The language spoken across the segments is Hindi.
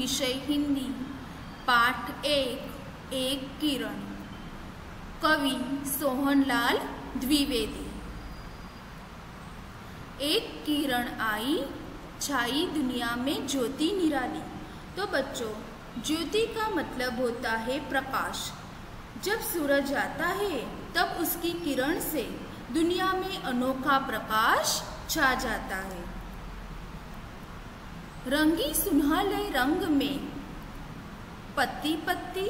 विषय हिंदी, पाठ एक एक किरण। कवि सोहनलाल द्विवेदी। एक किरण आई, छाई दुनिया में ज्योति निराली। तो बच्चों, ज्योति का मतलब होता है प्रकाश। जब सूरज आता है, तब उसकी किरण से दुनिया में अनोखा प्रकाश छा जाता है। रंगी सुनहले रंग में पत्ती पत्ती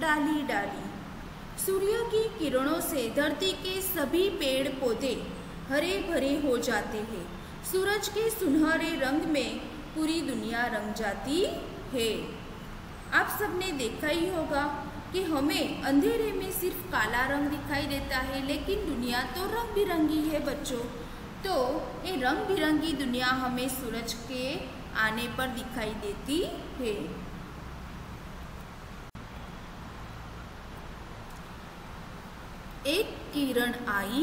डाली डाली। सूर्य की किरणों से धरती के सभी पेड़ पौधे हरे भरे हो जाते हैं। सूरज के सुनहरे रंग में पूरी दुनिया रंग जाती है। आप सबने देखा ही होगा कि हमें अंधेरे में सिर्फ़ काला रंग दिखाई देता है, लेकिन दुनिया तो रंग बिरंगी है बच्चों। तो ये रंग बिरंगी दुनिया हमें सूरज के आने पर दिखाई देती है। एक किरण आई,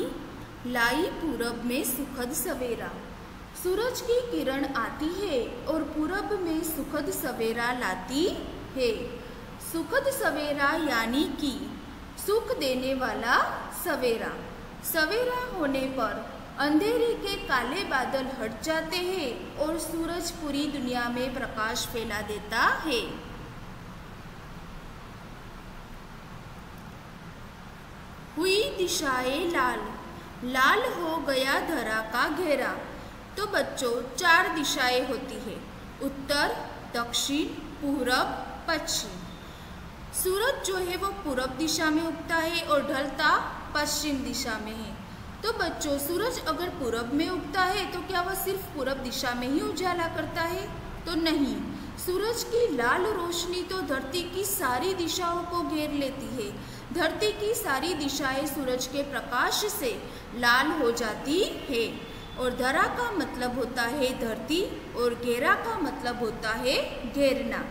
लाई पूरब में सुखद सवेरा। सूरज की किरण आती है और पूरब में सुखद सवेरा लाती है। सुखद सवेरा यानी कि सुख देने वाला सवेरा। सवेरा होने पर अंधेरे के काले बादल हट जाते हैं और सूरज पूरी दुनिया में प्रकाश फैला देता है। हुई दिशाएँ लाल। लाल हो गया धरा का घेरा। तो बच्चों, चार दिशाएँ होती है। उत्तर, दक्षिण, पूरब, पश्चिम। सूरज जो है वो पूरब दिशा में उगता है और ढलता पश्चिम दिशा में है। तो बच्चों, सूरज अगर पूरब में उगता है तो क्या वह सिर्फ़ पूरब दिशा में ही उजाला करता है? तो नहीं। सूरज की लाल रोशनी तो धरती की सारी दिशाओं को घेर लेती है। धरती की सारी दिशाएँ सूरज के प्रकाश से लाल हो जाती है। और धरा का मतलब होता है धरती, और घेरा का मतलब होता है घेरना।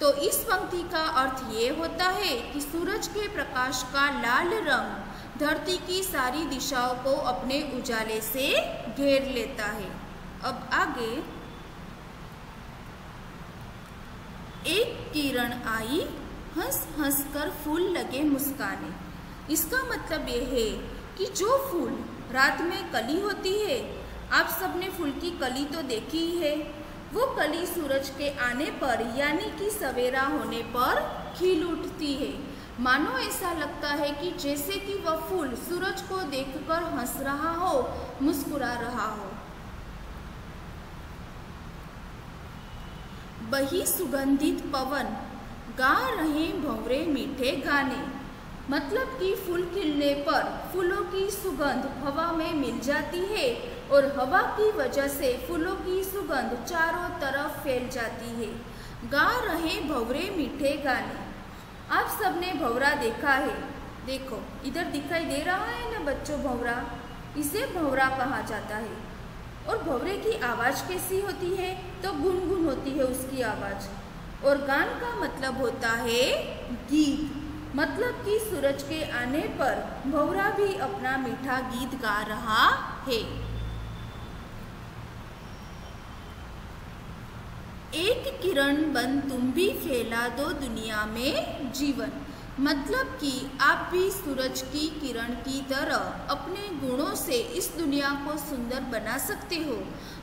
तो इस पंक्ति का अर्थ ये होता है कि सूरज के प्रकाश का लाल रंग धरती की सारी दिशाओं को अपने उजाले से घेर लेता है। अब आगे, एक किरण आई, हंस हंस कर फूल लगे मुस्काने। इसका मतलब यह है कि जो फूल रात में कली होती है, आप सबने फूल की कली तो देखी ही है। वो कली सूरज के आने पर, यानी कि सवेरा होने पर खिल उठती है। मानो ऐसा लगता है कि जैसे कि वह फूल सूरज को देखकर हंस रहा हो, मुस्कुरा रहा हो। बही सुगंधित पवन, गा रहे भंवरे मीठे गाने। मतलब कि फूल खिलने पर फूलों की सुगंध हवा में मिल जाती है और हवा की वजह से फूलों की सुगंध चारों तरफ़ फैल जाती है। गा रहे भवरे मीठे गाने। आप सबने भवरा देखा है। देखो, इधर दिखाई दे रहा है ना बच्चों भवरा? इसे भवरा कहा जाता है। और भवरे की आवाज़ कैसी होती है? तो गुनगुन होती है उसकी आवाज़। और गान का मतलब होता है गीत। मतलब कि सूरज के आने पर भवरा भी अपना मीठा गीत गा रहा है। एक किरण बन तुम भी फैला दो दुनिया में जीवन। मतलब कि आप भी सूरज की किरण की तरह अपने गुणों से इस दुनिया को सुंदर बना सकते हो।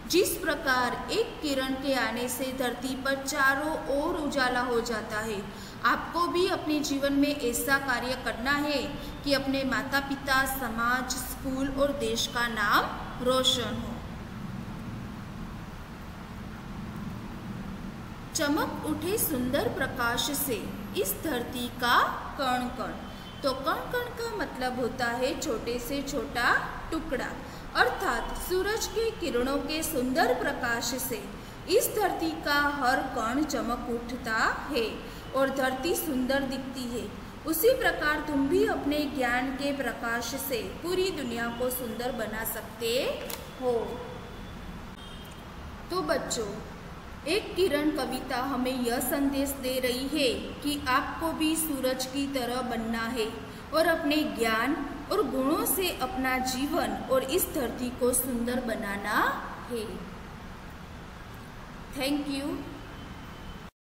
जिस प्रकार एक किरण के आने से धरती पर चारों ओर उजाला हो जाता है, आपको भी अपने जीवन में ऐसा कार्य करना है कि अपने माता पिता समाज, स्कूल और देश का नाम रोशन हो। चमक उठे सुंदर प्रकाश से, इस धरती का कण कण तो कण कण का मतलब होता है छोटे से छोटा टुकड़ा, अर्थात सूरज के किरणों के सुंदर प्रकाश से। इस धरती का हर कण चमक उठता है और धरती सुंदर दिखती है। उसी प्रकार तुम भी अपने ज्ञान के प्रकाश से पूरी दुनिया को सुंदर बना सकते हो। तो बच्चों एक किरण कविता हमें यह संदेश दे रही है कि आपको भी सूरज की तरह बनना है और अपने ज्ञान और गुणों से अपना जीवन और इस धरती को सुंदर बनाना है। Thank you